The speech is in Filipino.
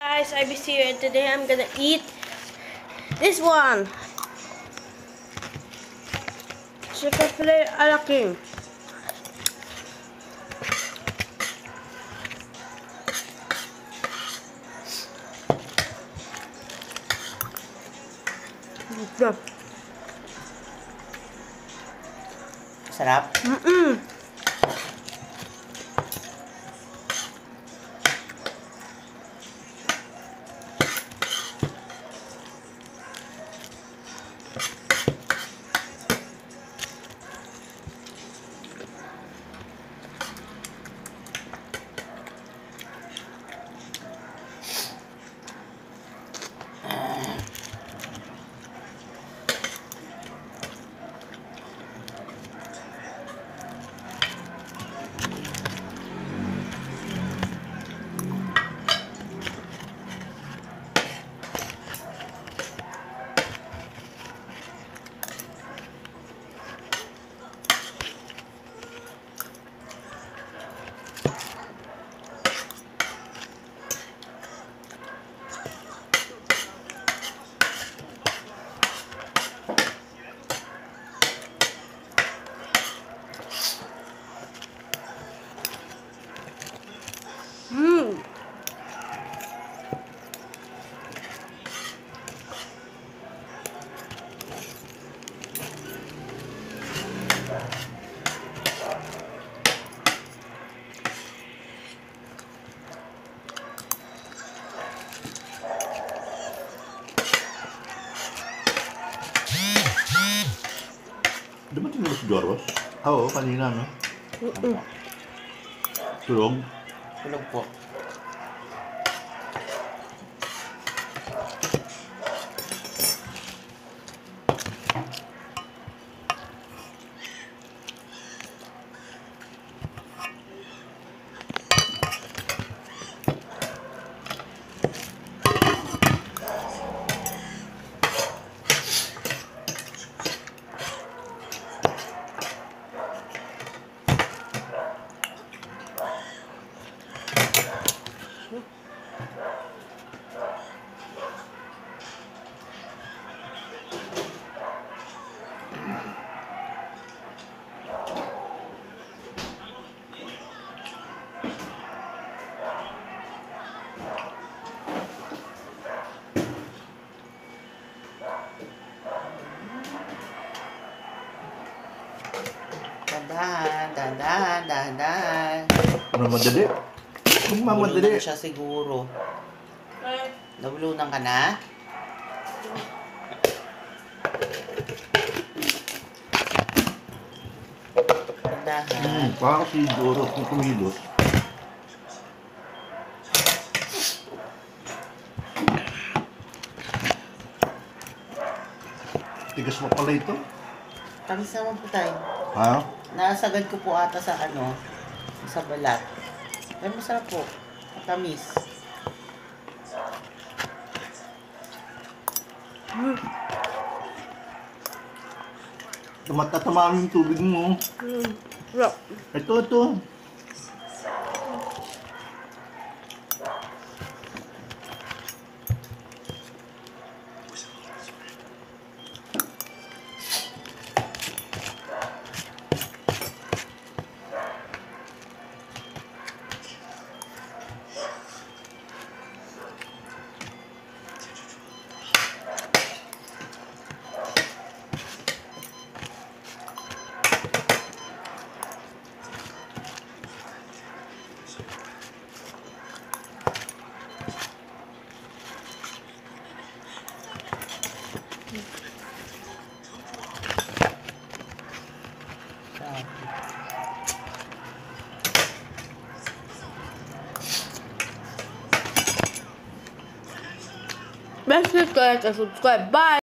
Guys, IBC here and today I'm gonna eat this one. Chicken a la king. Mm, Sarap. Mm-mm. Di ba tinulog si Joros? Oo, kanina, no? Tulog. Tulog po. Dahan, dahan, dahan, dahan. Madali? Kung mamadali. Nabulunan siya siguro. Nabulunan ka na? Hmm, Dahan. parang si Joros kung kumilos. Tigas mo pala ito. Tamis naman po tayo. Ha? Nasagad ko po ata sa ano, sa balat. Pero masarap po. Tamis. Tumatatamaan yung tubig mo. Mm. Ito, ito. Best subscribe, and subscribe. Bye.